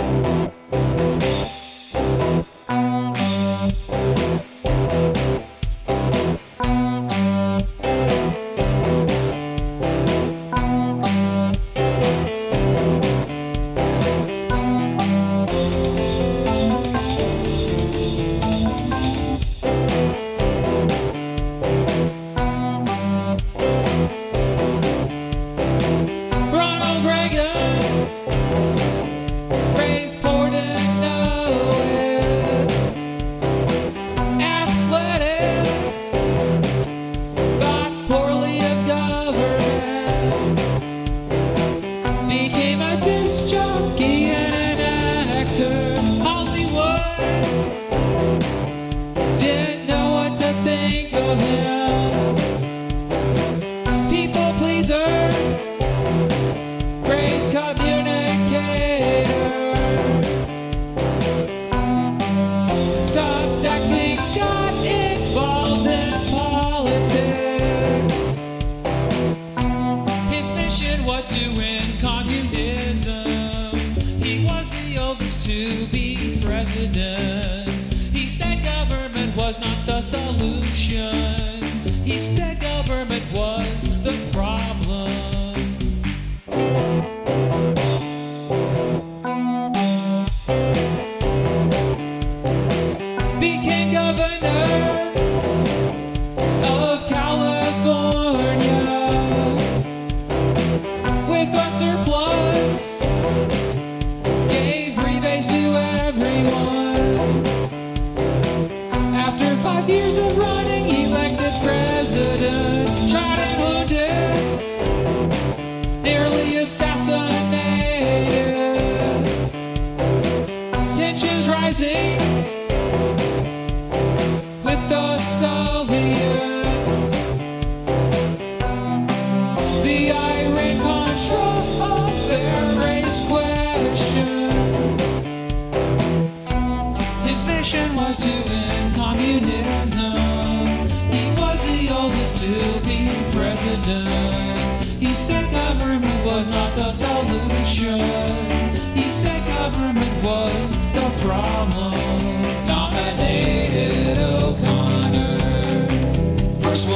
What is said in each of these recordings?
Ronald to be president. He said government was not the solution. He said government was with the Soviets. The affair raised questions. His mission was to end communism. He was the oldest to be president. He said government was not the solution.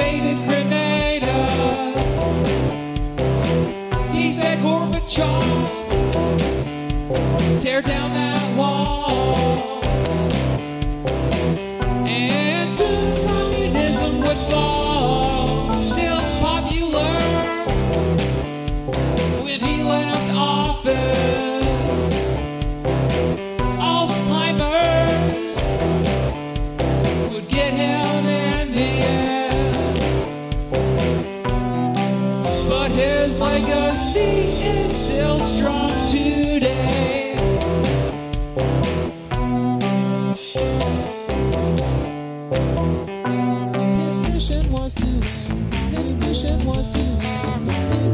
invaded Grenada. He said Gorbachev, tear down that wall. Strong today. His mission was to end. His mission was to. His